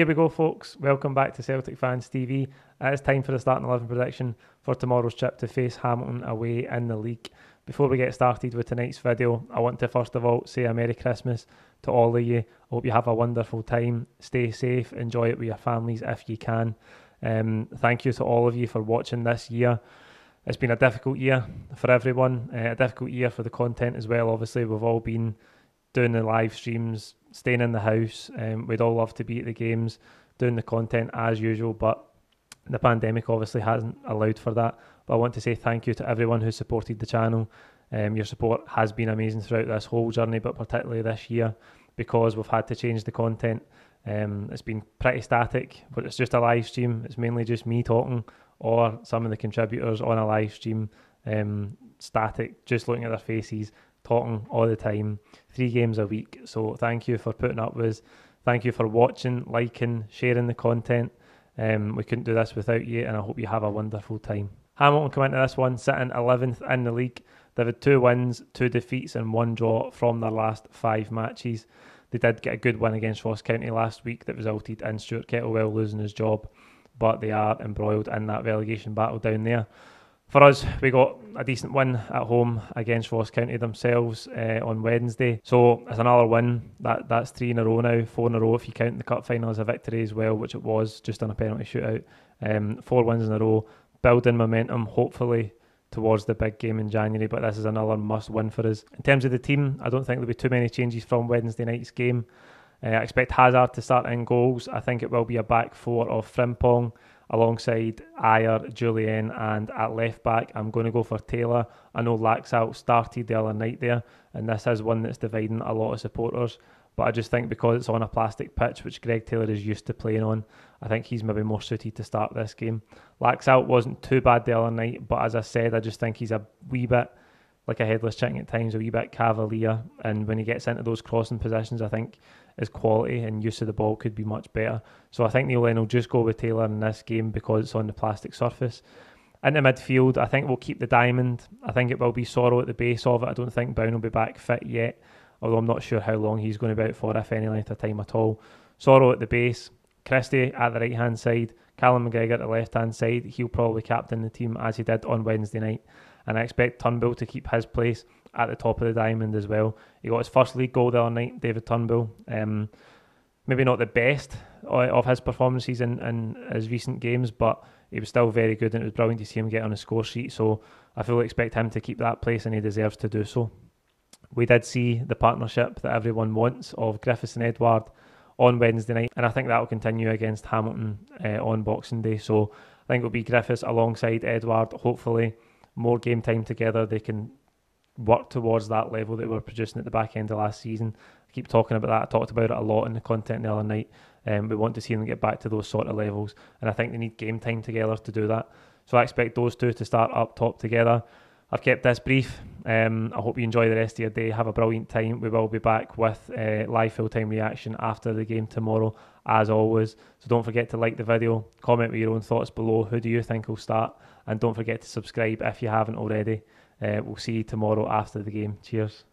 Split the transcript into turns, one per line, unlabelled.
Here we go, folks. Welcome back to Celtic Fans TV. It's time for the starting 11 prediction for tomorrow's trip to face Hamilton away in the league. Before we get started with tonight's video, I want to first of all say a Merry Christmas to all of you. I hope you have a wonderful time. Stay safe, enjoy it with your families if you can. Um, thank you to all of you for watching this year. It's been a difficult year for everyone, uh, a difficult year for the content as well. Obviously, we've all been doing the live streams, staying in the house. Um, we'd all love to be at the games, doing the content as usual, but the pandemic obviously hasn't allowed for that. But I want to say thank you to everyone who supported the channel. Um, your support has been amazing throughout this whole journey, but particularly this year because we've had to change the content. Um, it's been pretty static, but it's just a live stream. It's mainly just me talking or some of the contributors on a live stream, um, static, just looking at their faces, talking all the time, three games a week. So thank you for putting up with us. Thank you for watching, liking, sharing the content. Um, we couldn't do this without you, and I hope you have a wonderful time. Hamilton come into this one sitting 11th in the league. They've had two wins, two defeats, and one draw from their last five matches. They did get a good win against Ross County last week that resulted in Stuart Kettlewell losing his job, but they are embroiled in that relegation battle down there. For us, we got a decent win at home against Ross County themselves uh, on Wednesday. So it's another win. That that's three in a row now, four in a row if you count the cup final as a victory as well, which it was just on a penalty shootout. Um, four wins in a row, building momentum. Hopefully towards the big game in January, but this is another must win for us. In terms of the team, I don't think there'll be too many changes from Wednesday night's game. Uh, I expect Hazard to start in goals. I think it will be a back four of Frimpong alongside Ajer, Jullien, and at left back, I'm going to go for Taylor. I know Laxalt started the other night there, and this is one that's dividing a lot of supporters. But I just think because it's on a plastic pitch, which Greg Taylor is used to playing on, I think he's maybe more suited to start this game. Laxalt wasn't too bad the other night, but as I said, I just think he's a wee bit like a headless chicken at times, a wee bit cavalier. And when he gets into those crossing positions, I think his quality and use of the ball could be much better. So I think Neil Lennon will just go with Taylor in this game because it's on the plastic surface. In the midfield, I think we'll keep the diamond. I think it will be Soro at the base of it. I don't think Brown will be back fit yet, although I'm not sure how long he's going to be out for, if any length of time at all. Soro at the base, Christie at the right hand side, Callum McGregor at the left hand side. He'll probably captain the team as he did on Wednesday night. And I expect Turnbull to keep his place at the top of the diamond as well. He got his first league goal the other night, David Turnbull. Um, maybe not the best of his performances in, in his recent games, but he was still very good and it was brilliant to see him get on the score sheet. So I fully expect him to keep that place and he deserves to do so. We did see the partnership that everyone wants of Griffiths and Edouard on Wednesday night, and I think that will continue against Hamilton uh, on Boxing Day. So I think it'll be Griffiths alongside Edouard. Hopefully, more game time together. They can work towards that level that we were producing at the back end of last season. I keep talking about that. I talked about it a lot in the content the other night. Um, we want to see them get back to those sort of levels, and I think they need game time together to do that. So I expect those two to start up top together. I've kept this brief. Um, I hope you enjoy the rest of your day. Have a brilliant time. We will be back with uh, live full time reaction after the game tomorrow, as always. So don't forget to like the video, comment with your own thoughts below. Who do you think will start? And don't forget to subscribe if you haven't already. Uh, we'll see you tomorrow after the game. Cheers.